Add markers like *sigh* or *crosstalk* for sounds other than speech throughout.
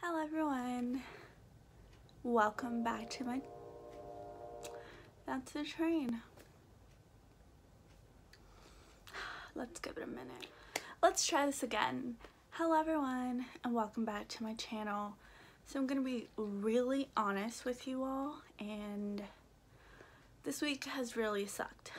Hello everyone. Welcome back to my That's the train. Let's give it a minute. Let's try this again. Hello everyone and welcome back to my channel. So I'm going to be really honest with you all and this week has really sucked.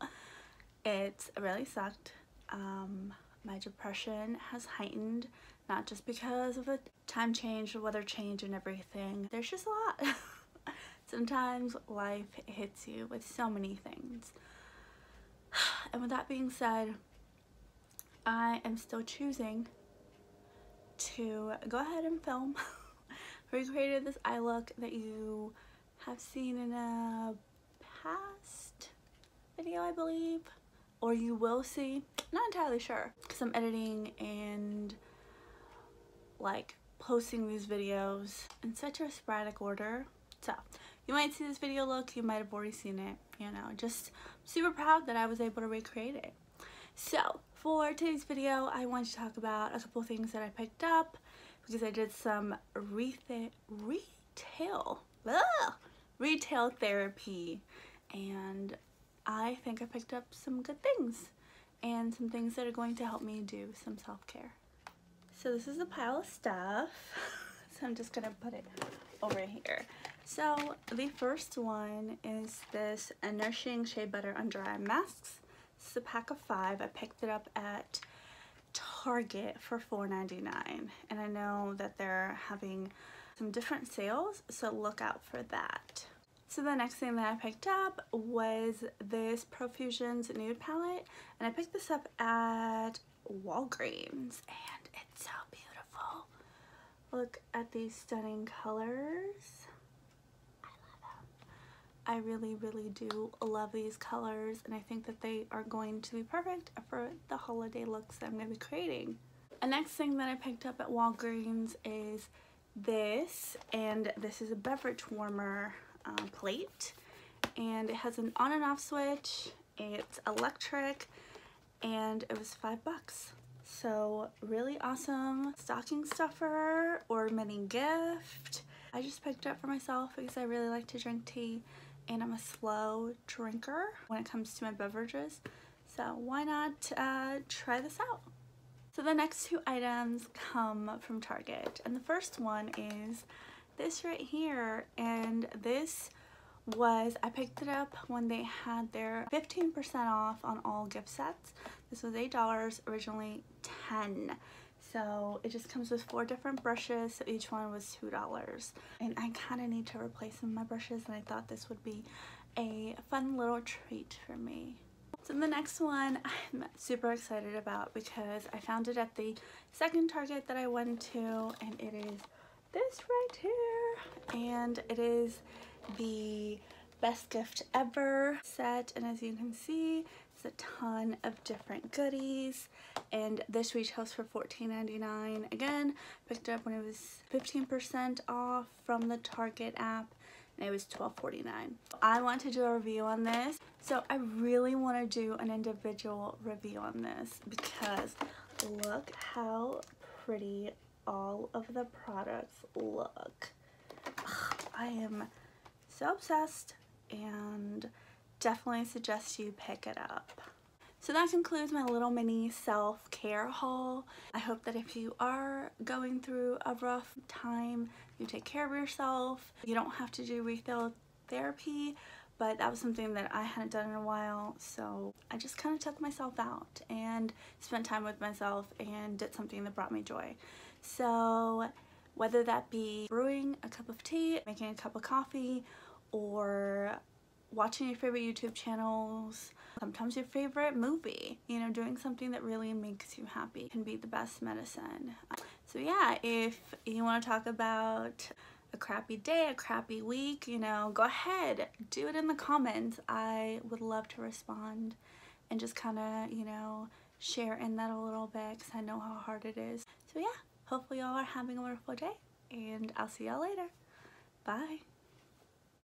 *laughs* it's really sucked. Um, my depression has heightened not just because of a time change, the weather change and everything. There's just a lot. *laughs* Sometimes life hits you with so many things. *sighs* And with that being said, I am still choosing to go ahead and film. *laughs* Recreated this eye look that you have seen in a past video, I believe, or you will see. Not entirely sure I'm editing and like posting these videos in such a sporadic order. So you might see this video look, you might have already seen it, you know, just super proud that I was able to recreate it. So for today's video, I want to talk about a couple things that I picked up because I did some retail, retail, ugh, retail therapy and I think I picked up some good things and some things that are going to help me do some self-care. So this is a pile of stuff. *laughs* so I'm just gonna put it over here. So the first one is this Nourishing Shea Butter Under Eye Masks. This is a pack of five. I picked it up at Target for $4.99 and I know that they're having some different sales so look out for that. So the next thing that I picked up was this Profusions Nude Palette and I picked this up at Walgreens and it's so beautiful. Look at these stunning colors. I love them. I really, really do love these colors and I think that they are going to be perfect for the holiday looks that I'm going to be creating. The next thing that I picked up at Walgreens is this and this is a beverage warmer um, plate and it has an on and off switch it's electric and it was five bucks so really awesome stocking stuffer or mini gift. I just picked up for myself because I really like to drink tea and I'm a slow drinker when it comes to my beverages. So why not uh, try this out? So the next two items come from Target and the first one is this right here and this was I picked it up when they had their 15% off on all gift sets. This was $8, originally 10 so it just comes with four different brushes so each one was two dollars. And I kind of need to replace some of my brushes and I thought this would be a fun little treat for me. So the next one I'm super excited about because I found it at the second Target that I went to and it is this right here. And it is the best gift ever set. And as you can see it's a ton of different goodies. And this retails for $14.99 again picked up when it was 15% off from the Target app and it was $12.49 I want to do a review on this. So I really want to do an individual review on this because look how pretty all of the products look I am so obsessed and definitely suggest you pick it up. So that concludes my little mini self-care haul. I hope that if you are going through a rough time, you take care of yourself. You don't have to do retail therapy, but that was something that I hadn't done in a while. So I just kind of took myself out and spent time with myself and did something that brought me joy. So whether that be brewing a cup of tea, making a cup of coffee, or watching your favorite YouTube channels, sometimes your favorite movie, you know, doing something that really makes you happy can be the best medicine. So yeah, if you want to talk about a crappy day, a crappy week, you know, go ahead, do it in the comments. I would love to respond and just kind of, you know, share in that a little bit because I know how hard it is. So yeah, hopefully y'all are having a wonderful day and I'll see y'all later. Bye.